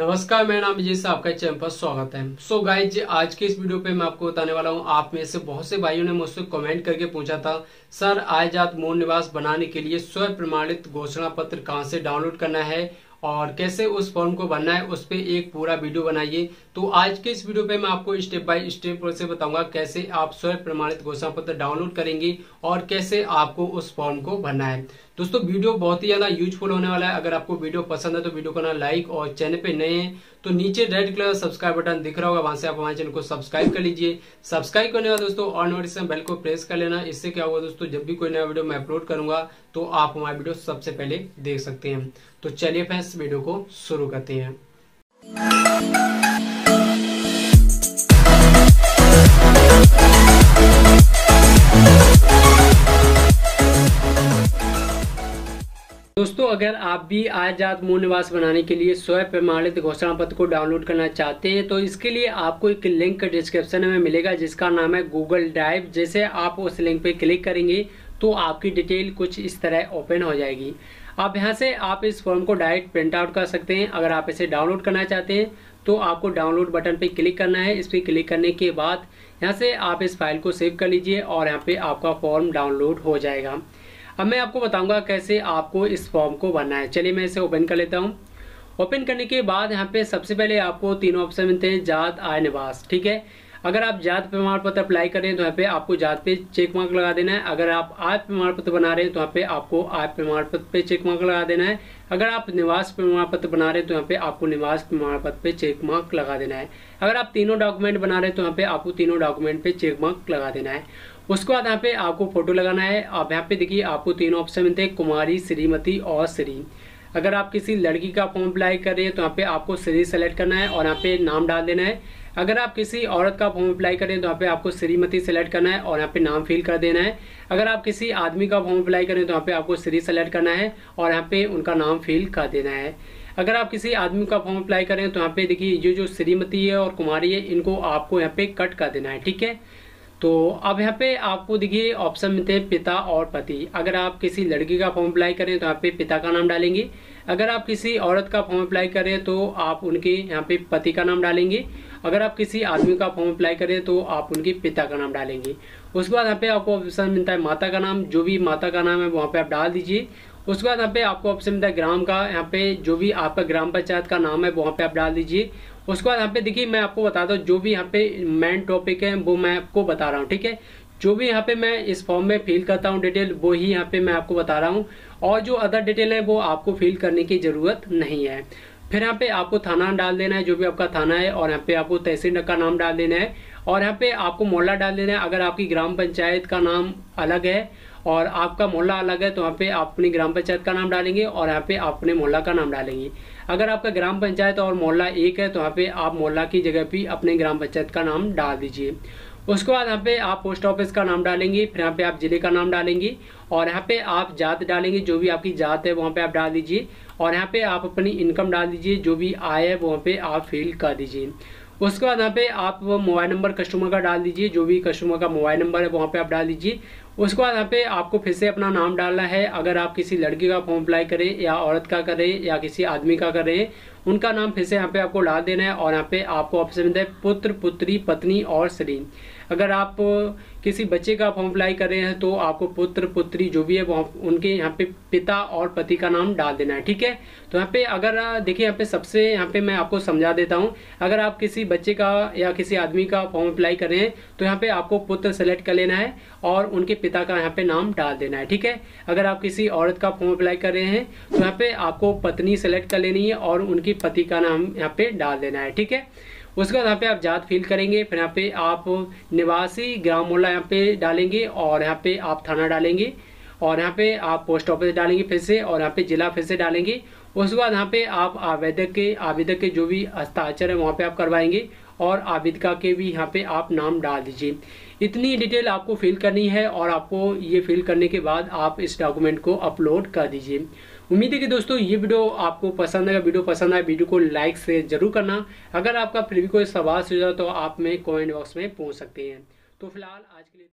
नमस्कार, मेरा नाम विजय से आपका चैनल पर स्वागत है। सो so गाइज़ आज के इस वीडियो पे मैं आपको बताने वाला हूँ, आप में से बहुत से भाइयों ने मुझसे कमेंट करके पूछा था, सर आयजात मूल निवास बनाने के लिए स्व प्रमाणित घोषणा पत्र कहाँ से डाउनलोड करना है और कैसे उस फॉर्म को भरना है, उस पर एक पूरा वीडियो बनाइए? तो आज के इस वीडियो पे मैं आपको स्टेप बाय स्टेप से बताऊँगा, कैसे आप स्वयं प्रमाणित घोषणा पत्र डाउनलोड करेंगे और कैसे आपको उस फॉर्म को भरना है। दोस्तों, वीडियो बहुत ही ज़्यादा यूजफुल होने वाला है। अगर आपको वीडियो पसंद है तो वीडियो को ना लाइक और चैनल पे नए हैं तो नीचे रेड कलर सब्सक्राइब बटन दिख रहा होगा। वहाँ से आप हमारे चैनल को सब्सक्राइब कर लीजिए। सब्सक्राइब करने का दोस्तों और नोटिफिकेशन बेल को प्रेस कर लेना। इससे क्या होगा दोस्तों, जब भी कोई नया वीडियो मैं अपलोड करूँगा तो आप हमारा वीडियो सबसे पहले देख सकते हैं। तो चलिए फ्रेंड्स, वीडियो को शुरू करते हैं। दोस्तों, अगर आप भी आज़ाद मूल निवास बनाने के लिए स्वयं प्रमाणित घोषणा पत्र को डाउनलोड करना चाहते हैं तो इसके लिए आपको एक लिंक डिस्क्रिप्शन में मिलेगा, जिसका नाम है गूगल ड्राइव। जैसे आप उस लिंक पर क्लिक करेंगे तो आपकी डिटेल कुछ इस तरह ओपन हो जाएगी। अब यहाँ से आप इस फॉर्म को डायरेक्ट प्रिंट आउट कर सकते हैं। अगर आप इसे डाउनलोड करना चाहते हैं तो आपको डाउनलोड बटन पे क्लिक करना है। इस पर क्लिक करने के बाद यहाँ से आप इस फ़ाइल को सेव कर लीजिए और यहाँ पे आपका फॉर्म डाउनलोड हो जाएगा। अब मैं आपको बताऊँगा कैसे आपको इस फॉर्म को भरना है। चलिए मैं इसे ओपन कर लेता हूँ। ओपन करने के बाद यहाँ पे सबसे पहले आपको तीनों ऑप्शन मिलते हैं, जात, आय, निवास, ठीक है? अगर आप जात प्रमाण पत्र अप्लाई करें तो यहाँ पे आपको जात पे चेक मार्क लगा देना है। अगर आप आय प्रमाण पत्र बना रहे हैं तो यहाँ पे आपको आय प्रमाण पत्र पे चेक मार्क लगा देना है। अगर आप निवास प्रमाण पत्र बना रहे हैं तो यहाँ पे आपको निवास प्रमाण पत्र पे चेक मार्क लगा देना है। अगर आप तीनों डॉक्यूमेंट बना रहे हैं तो यहाँ पे आपको तीनों डॉक्यूमेंट पे चेक मार्क लगा देना है। उसके बाद यहाँ पे आपको फ़ोटो लगाना है। आप यहाँ पे देखिए, आपको तीनों ऑप्शन मिलते हैं, कुमारी, श्रीमती और श्री। अगर आप किसी लड़की का फॉर्म अप्लाई कर रहे हैं तो यहाँ पे आपको श्री सेलेक्ट करना है और यहाँ पे नाम डाल देना है। अगर आप किसी औरत का फॉर्म अप्लाई करें तो यहाँ पे आपको श्रीमती सेलेक्ट करना है और यहाँ पे नाम फिल कर देना है। अगर आप किसी आदमी का फॉर्म अप्लाई करें तो यहाँ पे आपको श्री सेलेक्ट करना है और यहाँ पे उनका नाम फिल कर देना है। अगर आप किसी आदमी का फॉर्म अप्लाई करें तो यहाँ पे देखिए, ये जो श्रीमती है और कुमारी है, इनको आपको यहाँ पे कट कर देना है, ठीक है? तो अब यहाँ पे आपको देखिए ऑप्शन मिलते हैं पिता और पति। अगर आप किसी लड़की का फॉर्म अप्लाई करें तो यहाँ पे पिता का नाम डालेंगे। अगर आप किसी औरत का फॉर्म अप्लाई करें तो आप उनके यहाँ पे पति का नाम डालेंगे। अगर आप किसी आदमी का फॉर्म अप्लाई करें तो आप उनके पिता का नाम डालेंगे। उसके बाद यहाँ पे आपको ऑप्शन मिलता है माता का नाम। जो भी माता का नाम है वहाँ पे आप डाल दीजिए। उसके बाद यहाँ पे आपको ऑप्शन मिलता है ग्राम का। यहाँ पे जो भी आपका ग्राम पंचायत का नाम है, वहाँ पे आप डाल दीजिए। उसके बाद यहाँ पे देखिए, मैं आपको बता दूँ, जो भी यहाँ पे मेन टॉपिक है, वो मैं आपको बता रहा हूँ, ठीक है? जो भी यहाँ पे मैं इस फॉर्म में फिल करता हूँ डिटेल वो ही यहाँ पे मैं आपको बता रहा हूँ। और जो अदर डिटेल है, वो आपको फिल करने की ज़रूरत नहीं है। फिर यहाँ पे आपको थाना डाल देना है, जो भी आपका थाना है, और यहाँ पे आपको तहसील का नाम डाल देना है, और यहाँ पे आपको मोहल्ला डाल देना है। अगर आपकी ग्राम पंचायत का नाम अलग है, और आपका मोहल्ला अलग है तो वहाँ पे आप अपनी ग्राम पंचायत का नाम डालेंगे, और यहाँ पे आप अपने मोहल्ला का नाम डालेंगे। अगर आपका ग्राम पंचायत और मोहल्ला एक है तो यहाँ पे आप मोहल्ला की जगह भी अपने ग्राम पंचायत का नाम डाल दीजिए। उसके बाद यहाँ पे आप पोस्ट ऑफ़िस का नाम डालेंगे, फिर यहाँ पे आप ज़िले का नाम डालेंगे और यहाँ पे आप जात डालेंगे, जो भी आपकी जात है वहाँ पे आप डाल दीजिए और यहाँ पे आप अपनी इनकम डाल दीजिए, जो भी आय है वहाँ पे आप फिल कर दीजिए। उसके बाद यहाँ पे आप मोबाइल नंबर कस्टमर का डाल दीजिए, जो भी कस्टमर का मोबाइल नंबर है वहाँ पे आप डाल दीजिए। उसके बाद यहाँ पे आपको फिर से अपना नाम डालना है। अगर आप किसी लड़की का फॉर्म अप्लाई करें या औरत का करें या किसी आदमी का करें उनका नाम फिर से यहाँ पे आपको डाल देना है और यहाँ पे आपको ऑप्शन मिलता है पुत्र, पुत्री, पत्नी और श्री अगर आप किसी बच्चे का फॉर्म अप्लाई कर रहे हैं तो आपको पुत्र, पुत्री जो भी है वो उनके यहाँ पे पिता और पति का नाम डाल देना है, ठीक है? तो यहाँ पे अगर, देखिए यहाँ पे सबसे यहाँ पे मैं आपको समझा देता हूँ, अगर आप किसी बच्चे का या किसी आदमी का फॉर्म अप्लाई कर रहे हैं तो यहाँ पे आपको पुत्र सेलेक्ट कर लेना है और उनके पिता का यहाँ पे नाम डाल देना है, ठीक है? अगर आप किसी औरत का फॉर्म अप्लाई कर रहे हैं तो यहाँ पे आपको पत्नी सेलेक्ट कर लेनी है और उनकी पति का नाम यहाँ पे डाल देना है, ठीक है? उसके बाद यहाँ पे आप जात फिल करेंगे, फिर यहाँ पे आप निवासी ग्राम मोहल्ला यहाँ पे डालेंगे और यहाँ पे आप थाना डालेंगे। और यहाँ पे आप पोस्ट ऑफ़िस डालेंगे फिर से और यहाँ पे जिला फिर से डालेंगे। उसके बाद यहाँ पे आप आवेदक के आवेदक के जो भी हस्ताक्षर है वहाँ पे आप करवाएँगे और आवेदिका के भी यहाँ पे आप नाम डाल दीजिए। इतनी डिटेल आपको फिल करनी है और आपको ये फिल करने के बाद आप इस डॉक्यूमेंट को अपलोड कर दीजिए। उम्मीद है कि दोस्तों ये वीडियो आपको पसंद है वीडियो पसंद आए वीडियो को लाइक से ज़रूर करना। अगर आपका फिर भी कोई सवाल सुझाव तो आप में कमेंट बॉक्स में पूछ सकते हैं। तो फ़िलहाल आज के लिए